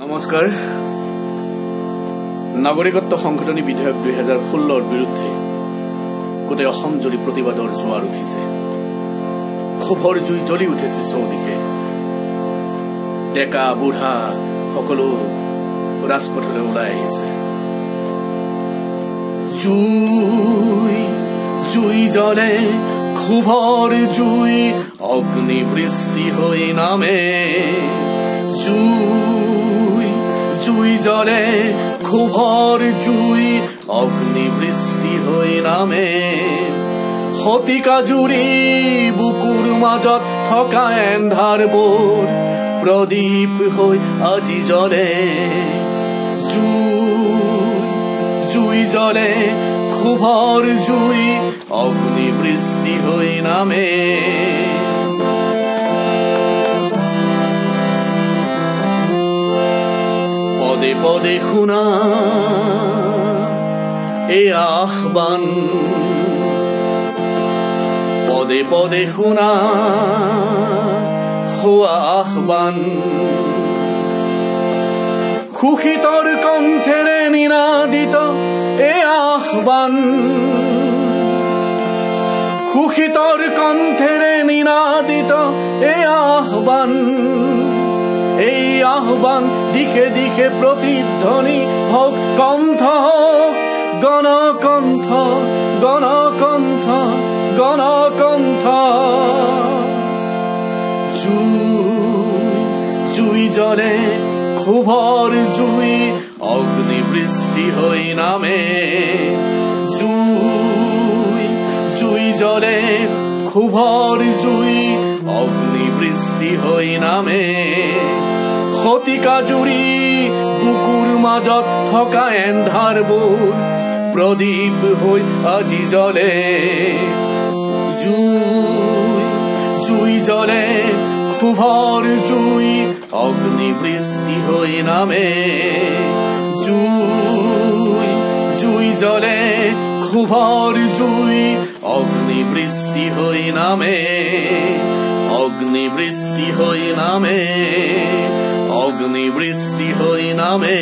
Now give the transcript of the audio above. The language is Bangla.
নমস্কাৰ। নাগৰিকত্ব সংশোধনী বিধেয়ক দুহেজাৰ ষোল্লৰ বিৰুদ্ধে গোটেই অসম জুৰি প্ৰতিবাদৰ জোৱাৰ উঠিছে। ক্ষোভৰ জুই জ্বলি উঠিছে চৌদিশে। ডেকা বুঢ়া সকলো ৰাজপথলৈ ওলাই আহিছে। জুই জুই জ্বলে ক্ষোভৰ জুই অগ্নি বৃষ্টি হৈ নামে। জুই জুই জ্বলে ক্ষোভৰ জুই অগ্নি বৃষ্টি হৈ নামে। শতিকা জুৰি বুকুৰ মাজত থকা এন্ধাৰবোৰ প্ৰদীপ হৈ আজি জ্বলে। জুই জ্বলে ক্ষোভৰ জুই অগ্নি বৃষ্টি হৈ নামে। পদে শুনা এ আহ্বান। পদে পদে শুনা হোৱা আহ্বান। সুখীতৰ কণ্ঠেৰে নিনাদিত এ আহ্বান। সুখীতৰ কণ্ঠেৰে নিনাদিত এ আহ্বান। এই আহ্বান দিশে দিশে প্ৰতিধ্বনি হওক কণ্ঠ হওক গণকণ্ঠ গণকণ্ঠ গণকণ্ঠ। জুই জ্বলে ক্ষোভৰ জুই অগ্নি বৃষ্টি হৈ নামে। জুই জুই জ্বলে ক্ষোভৰ জুই অগ্নি বৃষ্টি হৈ নামে। শতিকা জুৰি বুকুৰ মাজত থকা এন্ধাৰবোৰ প্ৰদীপ হৈ আজি জ্বলে জুই জুই জ্বলে ক্ষোভৰ জুই, অগ্নি বৃষ্টি হৈ নামে। জুই জুই জ্বলে ক্ষোভৰ জুই, অগ্নি বৃষ্টি হৈ নামে। অগ্নি বৃষ্টি হৈ নামে অগ্নি বৃষ্টি হৈ নামে।